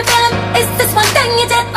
Is feeling. This one thing you did.